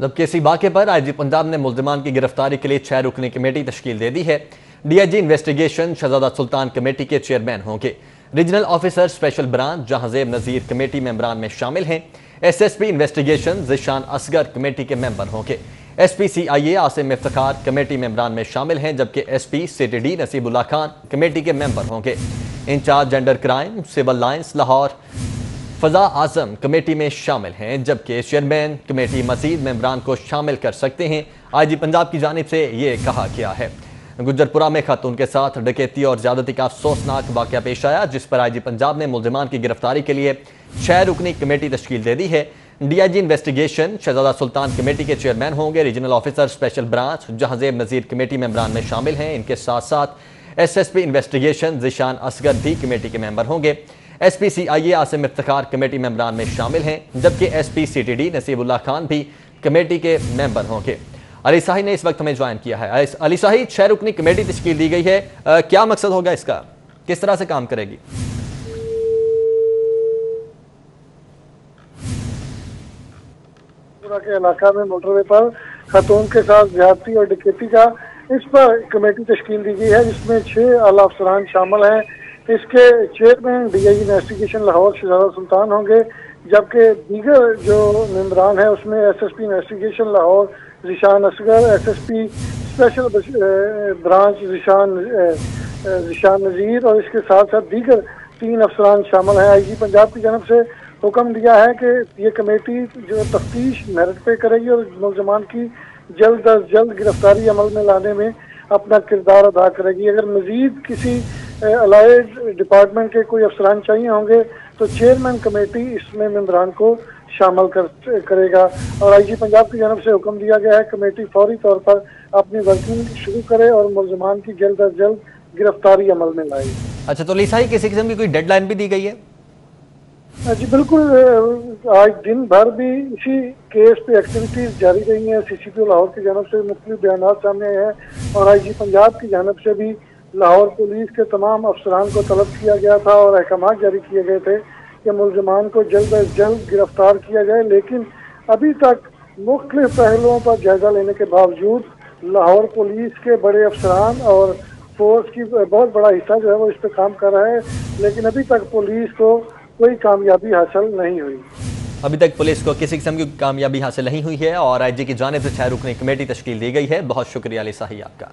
जबकि इसी वाक़े पर आईजी पंजाब ने मुलजमान की गिरफ्तारी के लिए छह रुकनी कमेटी तश्कील दे दी है। DIG investigation Shahzada Sultan committee के चेयरमैन होंगे। Regional officer special branch Jahanzeb Nazir committee मेम्बरान में शामिल हैं। S S P investigation Zeeshan Asghar committee के मेंबर होंगे। S P C I A Asim Iftar committee मेम्बरान में शामिल हैं, जबकि S P C T D Nasibullah Khan committee के मेंबर होंगे। Incharge gender crime civil lines Lahore Faza Azam committee में शामिल हैं, जबकि चेयरमैन कमेटी मजीद मेम्बरान को शामिल कर सकते हैं। आई जी पंजाब की जानब से ये कहा गया है। गुजरपुरा में खातून के साथ डकैती और ज्यादती का अफसोसनाक वाक़ पेश आया, जिस पर आई जी पंजाब ने मुलजमान की गिरफ्तारी के लिए छह रुकनी कमेटी तश्कील दे दी है। D I G investigation Shahzada Sultan committee के चेयरमैन होंगे। Regional officer special branch Jahanzeb Nazir committee मेम्बरान में शामिल हैं। इनके साथ साथ S S P investigation Zeeshan Asghar भी कमेटी के मेंबर होंगे। S P C I A Asim Iftar committee मेम्बरान में शामिल हैं जबकि S P C T D Nasibullah Khan भी कमेटी के मेंबर होंगे। अली शाही ने इस वक्त हमें ज्वाइन किया है। अली शाही छह रुकनी कमेटी तश्कील दी गई है। आ, क्या मकसद होगा इसका? किस तरह से काम करेगी? के इलाका में मोटरवे पर खतून के साथ ज्यादती और डकैती का इस पर कमेटी तश्कील दी गई है जिसमें छह आला अफसरान शामिल हैं। इसके chairman D I investigation Lahore Shahzada Sultan होंगे, जबकि दीगर जो मेम्बरान हैं, उसमें S S P investigation Lahore Zeeshan Asghar S S P special branch Zeeshan Zeeshan Nazir और इसके साथ साथ दीगर तीन अफसरान शामिल हैं। आई जी पंजाब की जानब से हुक्म दिया है कि ये कमेटी जो तफ्तीश मेरिट पे करेगी और मुलजमान की जल्द अज जल्द गिरफ्तारी अमल में लाने में अपना किरदार अदा करेगी। अगर मजीद किसी अलाइड डिपार्टमेंट के कोई अफसरान चाहिए होंगे तो चेयरमैन कमेटी इसमें मेम्बरान को शामिल कर करेगा। और आईजी पंजाब की जानब से हुक्म दिया गया है कमेटी फौरी तौर पर अपनी वर्किंग शुरू करे और मुलजमान की जल्द अज जल्द गिरफ्तारी अमल में लाए। अच्छा तो लिसाई किसी किस्म की कोई डेडलाइन भी दी गई है? जी बिल्कुल आज दिन भर भी इसी केस पे एक्टिविटीज़ जारी रही हैं। सीसीपी लाहौर की जानब से मुख्तु बयान सामने आए हैं और आईजी पंजाब की जानब से भी लाहौर पुलिस के तमाम अफसरान को तलब किया गया था और अहकाम जारी किए गए थे कि मुलजमान को जल्द अज जल्द गिरफ़्तार किया जाए, लेकिन अभी तक मुख्तलिफ़ पहलुओं पर जायजा लेने के बावजूद लाहौर पुलिस के बड़े अफसरान और फोर्स की बहुत बड़ा हिस्सा जो है वो इस पर काम कर रहा है, लेकिन अभी तक पुलिस को कोई कामयाबी हासिल नहीं हुई। अभी तक पुलिस को किसी किस्म की कामयाबी हासिल नहीं हुई है और आई जी की जानब से छह रुकनी कमेटी तश्कील दी गई है। बहुत शुक्रिया अली आपका।